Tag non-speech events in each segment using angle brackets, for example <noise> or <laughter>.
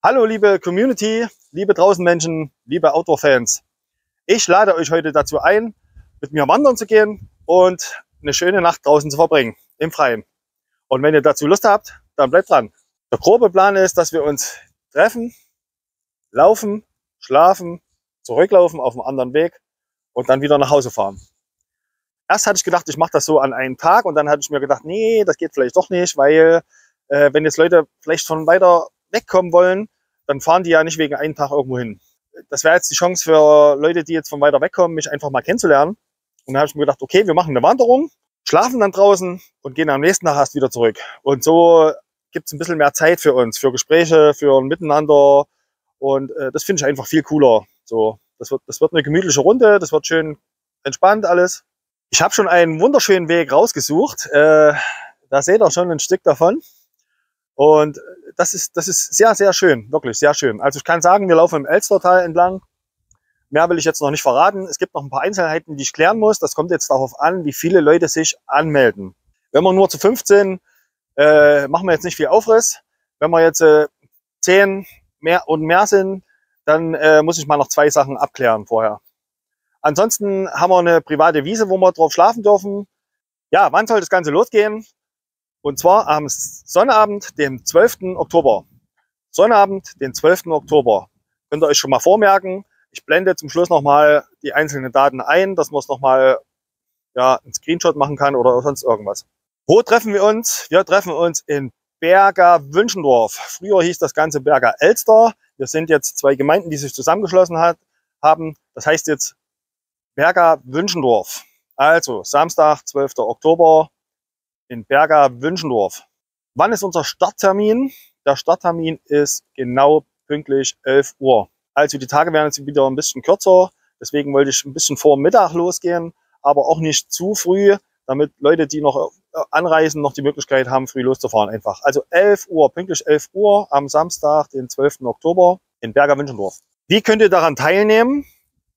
Hallo liebe Community, liebe draußen Menschen, liebe Outdoor-Fans. Ich lade euch heute dazu ein, mit mir wandern zu gehen und eine schöne Nacht draußen zu verbringen, im Freien. Und wenn ihr dazu Lust habt, dann bleibt dran. Der grobe Plan ist, dass wir uns treffen, laufen, schlafen, zurücklaufen auf einem anderen Weg und dann wieder nach Hause fahren. Erst hatte ich gedacht, ich mache das so an einem Tag und dann hatte ich mir gedacht, nee, das geht vielleicht doch nicht, weil äh, wenn jetzt Leute vielleicht von weiter wegkommen wollen, dann fahren die ja nicht wegen einem Tag irgendwo hin. Das wäre jetzt die Chance für Leute, die jetzt von weiter wegkommen, mich einfach mal kennenzulernen. Und dann habe ich mir gedacht, okay, wir machen eine Wanderung, schlafen dann draußen und gehen am nächsten Tag erst wieder zurück. Und so gibt es ein bisschen mehr Zeit für uns, für Gespräche, für ein Miteinander. Und äh, das finde ich einfach viel cooler. So, das wird, das wird eine gemütliche Runde, das wird schön entspannt alles. Ich habe schon einen wunderschönen Weg rausgesucht. Äh, da seht ihr schon ein Stück davon. Und das ist, das ist sehr, sehr schön, wirklich sehr schön. Also ich kann sagen, wir laufen im Elstertal entlang. Mehr will ich jetzt noch nicht verraten. Es gibt noch ein paar Einzelheiten, die ich klären muss. Das kommt jetzt darauf an, wie viele Leute sich anmelden. Wenn wir nur zu 15, äh, machen wir jetzt nicht viel Aufriss. Wenn wir jetzt äh, 10 mehr und mehr sind, dann äh, muss ich mal noch zwei Sachen abklären vorher. Ansonsten haben wir eine private Wiese, wo wir drauf schlafen dürfen. Ja, wann soll das Ganze losgehen? Und zwar am Sonnabend, dem 12. Oktober. Sonnabend, den 12. Oktober. Könnt ihr euch schon mal vormerken. Ich blende zum Schluss nochmal die einzelnen Daten ein, dass man es nochmal ja, einen Screenshot machen kann oder sonst irgendwas. Wo treffen wir uns? Wir treffen uns in Berger Wünschendorf. Früher hieß das Ganze Berger Elster. Wir sind jetzt zwei Gemeinden, die sich zusammengeschlossen hat, haben. Das heißt jetzt Berger Wünschendorf. Also Samstag, 12. Oktober, in Berger Wünschendorf. Wann ist unser Starttermin? Der Starttermin ist genau pünktlich 11 Uhr. Also die Tage werden jetzt wieder ein bisschen kürzer. Deswegen wollte ich ein bisschen vor Mittag losgehen, aber auch nicht zu früh, damit Leute, die noch äh, anreisen, noch die Möglichkeit haben, früh loszufahren einfach. Also 11 Uhr, pünktlich 11 Uhr am Samstag, den 12. Oktober in Berger Wünschendorf. Wie könnt ihr daran teilnehmen?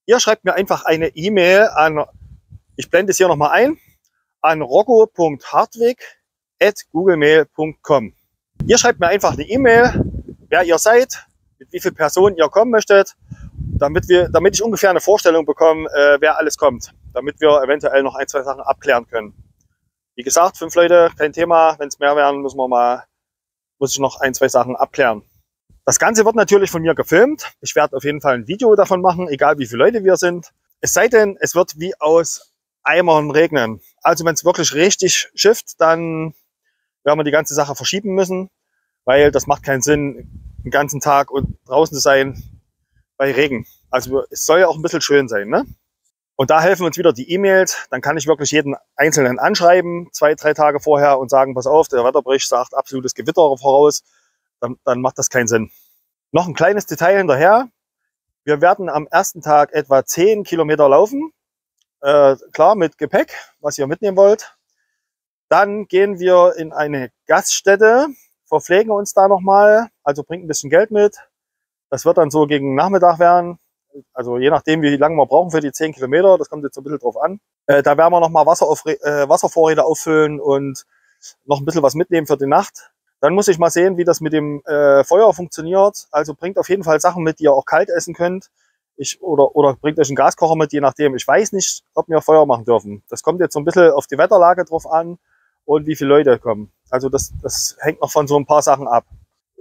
Ihr schreibt mir einfach eine E-Mail an, ich blende es hier nochmal ein, an rocco.hartwig.googlemail.com. Ihr schreibt mir einfach eine E-Mail, wer ihr seid, mit wie vielen Personen ihr kommen möchtet, damit, wir, damit ich ungefähr eine Vorstellung bekomme, äh, wer alles kommt, damit wir eventuell noch ein, zwei Sachen abklären können. Wie gesagt, fünf Leute, kein Thema. Wenn es mehr werden, müssen wir mal, muss ich noch ein, zwei Sachen abklären. Das Ganze wird natürlich von mir gefilmt. Ich werde auf jeden Fall ein Video davon machen, egal wie viele Leute wir sind. Es sei denn, es wird wie aus Eimern regnen. Also wenn es wirklich richtig schifft, dann werden wir die ganze Sache verschieben müssen, weil das macht keinen Sinn, den ganzen Tag draußen zu sein bei Regen. Also es soll ja auch ein bisschen schön sein. Ne? Und da helfen uns wieder die E-Mails. Dann kann ich wirklich jeden Einzelnen anschreiben, zwei, drei Tage vorher und sagen, pass auf, der Wetterbericht sagt absolutes Gewitter voraus. Dann, dann macht das keinen Sinn. Noch ein kleines Detail hinterher. Wir werden am ersten Tag etwa zehn Kilometer laufen. Äh, klar, mit Gepäck, was ihr mitnehmen wollt. Dann gehen wir in eine Gaststätte, verpflegen uns da nochmal, also bringt ein bisschen Geld mit. Das wird dann so gegen Nachmittag werden. Also je nachdem, wie lange wir brauchen für die 10 Kilometer, das kommt jetzt ein bisschen drauf an. Äh, da werden wir nochmal Wasser auf, äh, Wasservorräte auffüllen und noch ein bisschen was mitnehmen für die Nacht. Dann muss ich mal sehen, wie das mit dem äh, Feuer funktioniert. Also bringt auf jeden Fall Sachen mit, die ihr auch kalt essen könnt ich, oder, oder bringt euch einen Gaskocher mit, je nachdem. Ich weiß nicht, ob wir Feuer machen dürfen. Das kommt jetzt so ein bisschen auf die Wetterlage drauf an und wie viele Leute kommen. Also das, das hängt noch von so ein paar Sachen ab.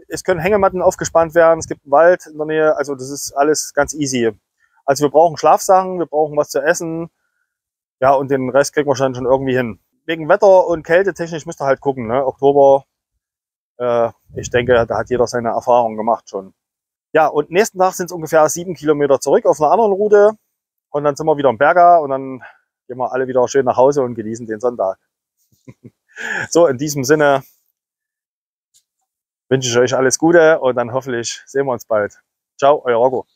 Es können Hängematten aufgespannt werden, es gibt einen Wald in der Nähe, also das ist alles ganz easy. Also wir brauchen Schlafsachen, wir brauchen was zu essen, ja, und den Rest kriegen wir schon, schon irgendwie hin. Wegen Wetter und Kälte technisch müsst ihr halt gucken, ne? Oktober, äh, ich denke, da hat jeder seine Erfahrung gemacht schon. Ja, und nächsten Tag sind es ungefähr sieben Kilometer zurück auf einer anderen Route. Und dann sind wir wieder im Berger und dann gehen wir alle wieder schön nach Hause und genießen den Sonntag. <laughs> so, in diesem Sinne wünsche ich euch alles Gute und dann hoffentlich sehen wir uns bald. Ciao, euer Rocco.